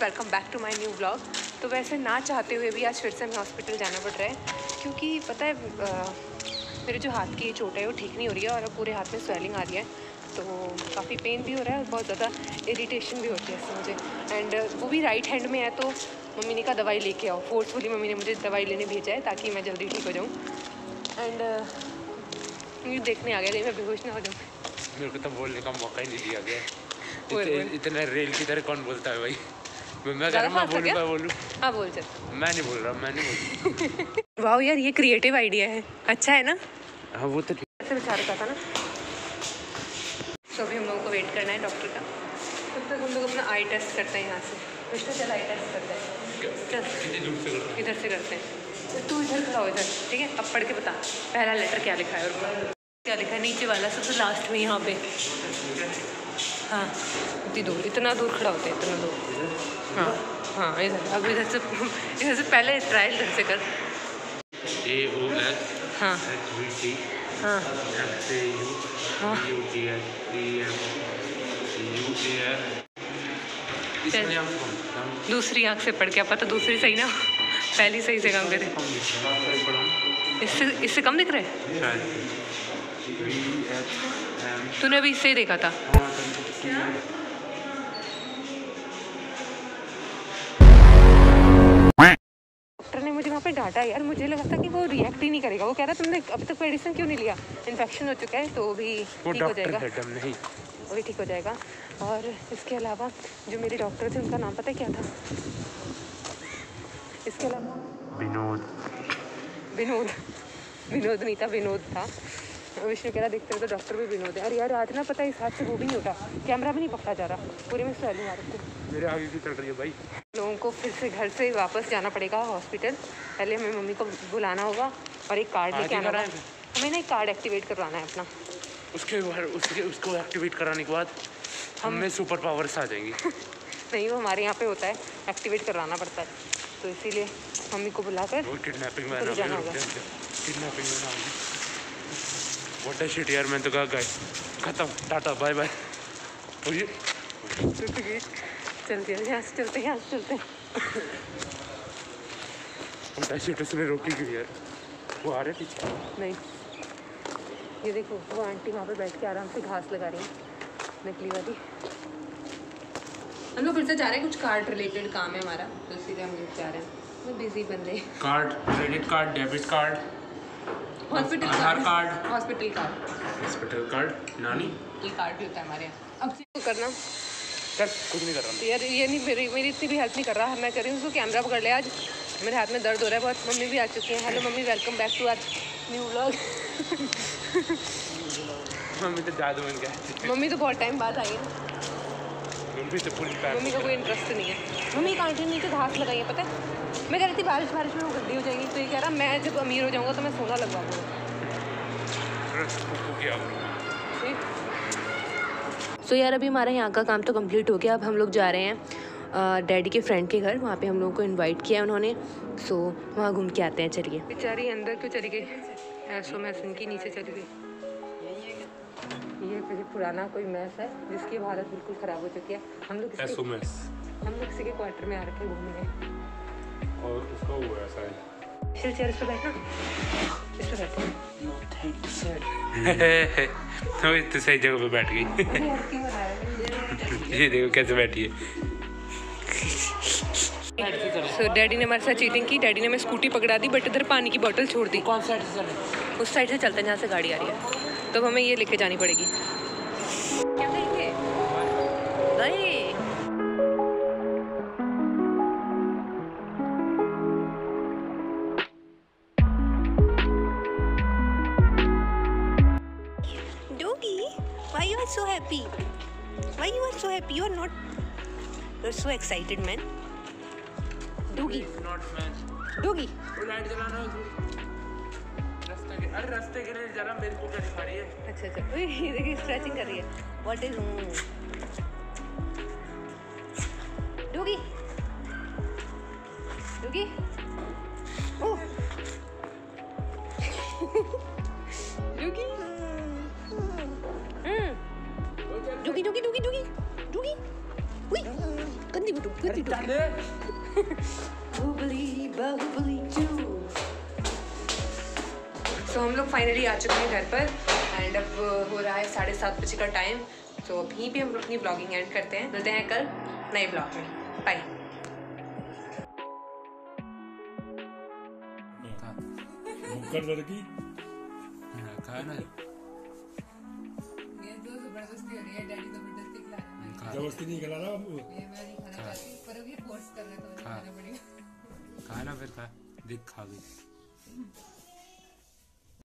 Welcome back to my new blog तो वैसे ना चाहते हुए भी आज फिर से हमें हॉस्पिटल जाना पड़ रहा है क्योंकि पता है अ, मेरे जो हाथ की चोट है वो ठीक नहीं हो रही है और पूरे हाथ में स्वेलिंग आ रही है तो काफ़ी पेन भी हो रहा है और बहुत ज़्यादा इरीटेशन भी होती है इससे मुझे। एंड वो भी राइट हैंड में है तो मम्मी ने कहा दवाई लेके आओ। फोर्सफुली मम्मी ने मुझे दवाई लेने भेजा है ताकि मैं जल्दी ठीक हो जाऊँ। एंड ये देखने आ गया कहीं मैं बेहोश ना हो जाऊँ। मेरे को तो बोलने का मौका ही नहीं दिया गया। इतना रेल की तरह कौन बोलता है भाई? मैं मैं ज़्यादा मैं बोलूँ मैं बोलूँ। हाँ बोल चल। मैं नहीं बोल रहा मैं नहीं बोल वाह यार ये क्रिएटिव आइडिया है। अच्छा है ना? हाँ वो तो ठीक। था ना। तो अभी हम लोगों को वेट करना है डॉक्टर का। तब तक हम लोग अपना आई टेस्ट करते हैं यहाँ से। विष्णु चल आई टेस्ट करते हैं। चल। इधर से करते हैं। तो तू इधर खड़ा हो इधर। ठीक है? अब पढ़ के बता। पहला लेटर क्या लिखा है और क्या? लिखा है? नीचे वाला सबसे लास्ट में यहाँ पे। हाँ इतनी दूर इतना दूर खड़ा होता है इतना दूर। हाँ। हाँ इधर अब इधर से इधर से पहले ट्रायल इधर से कर। ए ओ एस हाँ। H V T. हाँ। एफ़ ए यू हाँ। U T H T M U A R इसमें हम हम दूसरी आँख से पढ़ के पता दूसरी सही ना? पहली सही से काम करे। इससे इससे कम दिख रहा है? तूने अभी इससे ही देखा था। डॉक्टर ने मुझे वहाँ पे डांटा यार मुझे लगा था कि वो रिएक्ट ही नहीं करेगा। वो कह रहा तुमने अब तक मेडिसिन क्यों नहीं लिया? इन्फेक्शन हो चुका है तो भी ठीक हो जाएगा। नहीं। वो भी ठीक हो जाएगा। और इसके अलावा जो मेरे डॉक्टर थे उनका नाम पता है क्या था? इसके अलावा विनोद। विनोद। विनोद नहीं था विनोद था। विष्णु कह रहा देखते रहे तो डॉक्टर भी विनोद है। और यार आज ना पता है इस हाथ से वो भी नहीं उठा। कैमरा भी नहीं पकड़ा जा रहा। पूरे में स्वेलिंग आ रही मेरे आगे की चल रही है भाई। लोगों को फिर से घर से वापस जाना पड़ेगा हॉस्पिटल पहले हमें मम्मी को बुलाना होगा और एक कार्ड लेके आना होगा। हमें ना एक कार्ड एक्टिवेट करवाना है अपना। उसके बाद उसके उसको एक्टिवेट कराने के बाद हम में सुपर पावर्स आ जाएँगी। नहीं वो हमारे यहाँ पे होता है। एक्टिवेट करवाना पड़ता है। तो इसीलिए मम्मी को बुलाकर किडनैपिंग में। किडनैपिंग में ना व्हाट शिट यार मैं तो कहा गए खत्म टाटा बाय बाय चलते हैं चलते हैं चलते हैं शिट उसने रोकी क्यों यार? वो आ रहे पीछे। नहीं। ये देखो वो आंटी वहाँ पे बैठ के आराम से घास लगा रही है नकली वाली। हम लोग फिर से जा रहे हैं कुछ कार्ड रिलेटेड काम है हमारा। तो इसीलिए हम लोग जा रहे हैं। वो बिज़ी बंदे। Card credit card debit card hospital Aadhaar card. Hospital card hospital card नानी? ये कार्ड भी होता है हमारे यहाँ। अब से करना। कर कुछ नहीं कर रहा। यार ये नहीं मेरी मेरी इतनी भी हेल्प नहीं कर रहा। मैं कर रही हूँ उसको कैमरा पकड़ लिया आज। मेरे हाथ में दर्द हो रहा है बहुत। मम्मी भी आ चुकी हैं। Hello mummy welcome back to our new vlog mummy तो जादू बन गया। मम्मी तो बहुत टाइम बाद आई है। मम्मी तो पूरी पैर मम्मी का कोई इंटरेस्ट नहीं है। मम्मी एक आंटी ने नीचे घास लगाई है पता है? मैं कह रही थी बारिश बारिश में वो गंदी हो जाएगी तो ये कह रहा मैं जब अमीर हो जाऊँगा तो मैं सोना लगवा दूँगा। सो यार अभी हमारा यहाँ का काम तो कंप्लीट हो गया। अब हम लोग जा रहे हैं डैडी के फ्रेंड के घर। वहाँ पे हम लोगों को इनवाइट किया उन्होंने। सो वहाँ घूम के आते हैं चलिए। बेचारी अंदर क्यों चली गई? ऐसो मैस उनकी नीचे चली गई। ये कोई पुराना कोई मैस है जिसकी हालत बिल्कुल ख़राब हो चुकी है। हम लोग किसी हम लोग किसी के क्वार्टर में आ रखे हैं घूमने। और उसका वो है शायद चल चेयर इस पर बैठना इस पर बैठते हैं तो इतने सही जगह पे बैठ गई। अरे यार क्यों बना रहे हो? ये देखो कैसे बैठी है। सो डैडी ने हमारे साथ चीटिंग की। डैडी ने हमें स्कूटी पकड़ा दी बट इधर पानी की बोतल छोड़ दी। कौन साइड से उस साइड से चलते हैं जहाँ से गाड़ी आ रही है। तो हमें ये लेके जानी पड़ेगी क्या कहेंगे नहीं why you are so happy? Why you are so happy? You are not. You're so excited, man. डूगी नॉट मैन डूगी अरे रास्ते के लिए जरा मेरे को क्या दिखा रही है। अच्छा अच्छा। ये देखिए स्ट्रेचिंग कर रही है। What is Doogie Doogie oh Doogie hmm Doogie Doogie Doogie Doogie Doogie उई गुदी गुदू गुदी गुदू बाहुबली बाहुबली टू सो हम लोग फाइनली आ चुके हैं घर पर एंड अब हो रहा है साढ़े सात बजे का टाइम तो अब यहीं पे हम अपनी ब्लॉगिंग एंड करते हैं. मिलते हैं कल नए ब्लॉग में. बाय मुक्कर लड़की खाया ना? ये तो ज़बरदस्ती हो रही है डैडी ज़बरदस्ती खिला रहे हैं। ज़बरदस्ती नहीं खिला रहा वो? ये मैं खाना पर फोर्स कर रहे हैं तो हाँ। खाना पड़ेगा। खाना फिर खा देख खा गई